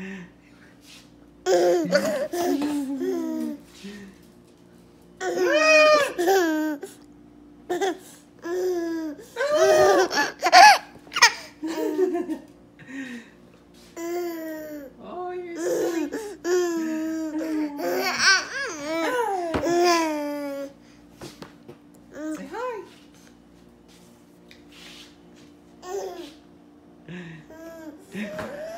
Oh, hi.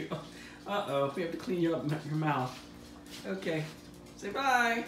it's cute. Uh oh, we have to clean you up your mouth. Okay, say bye.